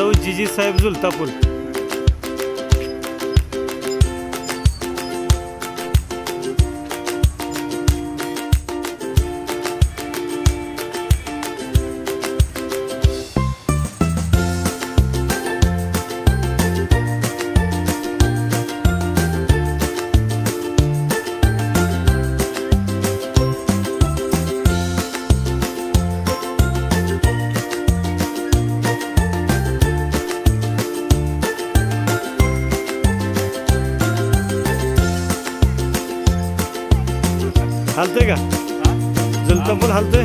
सौ जिजी साहेब झुलतापूल हालतोय का? हालतोय.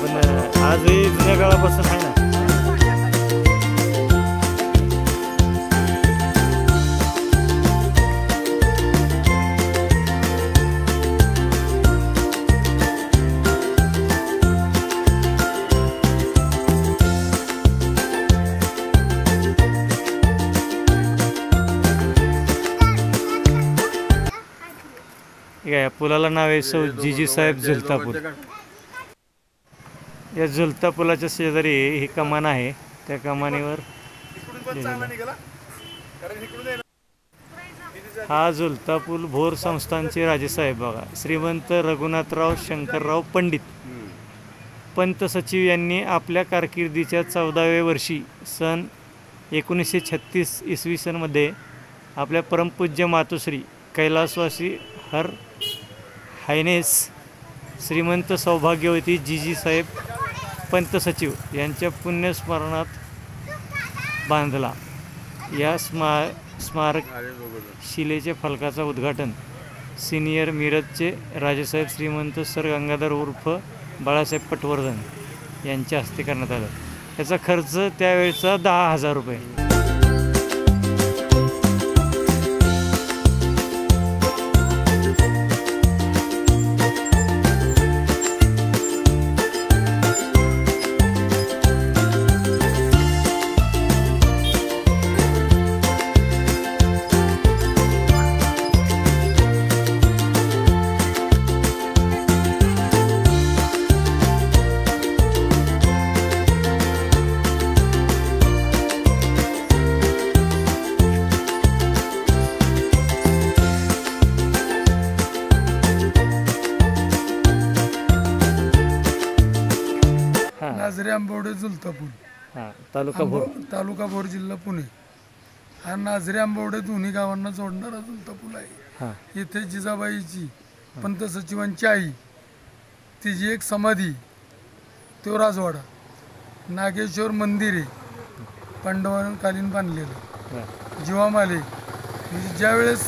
पण अं, आजही जुन्या काळापासून आहे ना. या पुलाला नाव आहे सौ जिजी साहेब झुलता पूल या झुलता पुलाच्या शेजारी ही कमान आहे. त्या कमानीवर हा झुलता पूल भोर संस्थानचे राजेसाहेब बघा. श्रीमंत रघुनाथराव शंकरराव पंडित. पंत सचिव यांनी आपल्या कारकिर्दीच्या चौदाव्या वर्षी सन एकोणीसशे छत्तीस इसवी सनमध्ये आपल्या परमपूज्य मातोश्री कैलासवासी हर हायनेस श्रीमंत सौभाग्यवती जीजी साहेब पंत सचिव यांच्या पुण्यस्मरणात बांधला. या स्मा स्मारक शिलेच्या फलकाचं उद्घाटन सिनियर मिरजचे राजेसाहेब श्रीमंत सर गंगाधर उर्फ बाळासाहेब पटवर्धन यांच्या हस्ते करण्यात आलं. याचा खर्च त्यावेळचा दहा हजार रुपये. आंबवडे जुलतापूर हां तालुका भोर. तालुका भोर जिल्हा पुणे. हा नाझरे आंबवडे दोन्ही गावांना जोडणारा जुलता पूल आहे. हां. येथे जिजाबाईची पंत सचिवांची आई तिची एक समाधी तो राजवाडा. नागेश्वर मंदिर आहे पांडवांकालीन बांधलेलं. जीवामाले म्हणजे ज्यावेळेस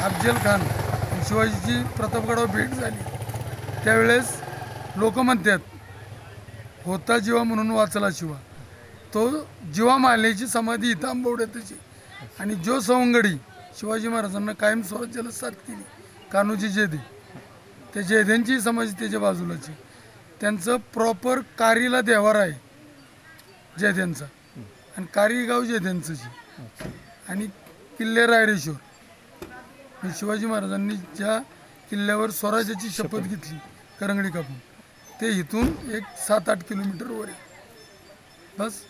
अफजल खान आणि शिवाजीची प्रतापगडावर भेट झाली त्यावेळेस लोक म्हणतात होता जीवा म्हणून वाचला शिवा. तो जीवा मालेची समाधी इथं आंबवड्यातची आणि जो सवंगडी शिवाजी महाराजांना कायम स्वराज्याला साथ केली. कान्होजी जेदे त्या जेद्यांची समाधी त्याच्या बाजूलाची. त्यांचं प्रॉपर कारीला देवार आहे. जेद्यांचा आणि कारी गाव जेद्यांचं आणि किल्ले रायरेश्वर. शिवाजी महाराजांनी ज्या किल्ल्यावर स्वराज्याची शपथ. घेतली करंगडी कापून. ते इथून एक सात आठ किलोमीटरवर आहे. बस.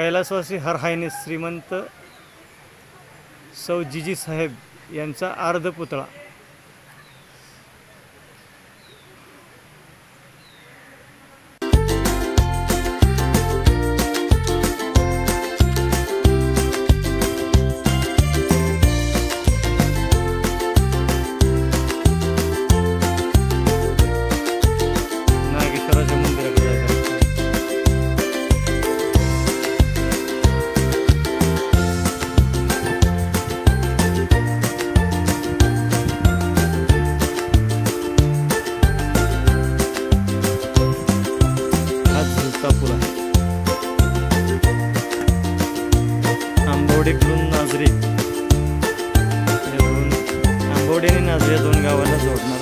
कैलासवासी हरहायने श्रीमंत सौ जिजी साहेब यांचा अर्धपुतळा रस्ता पूल आहे आंबवडेकडून दोन आणि नाजरे दोन गावाला जोडणार.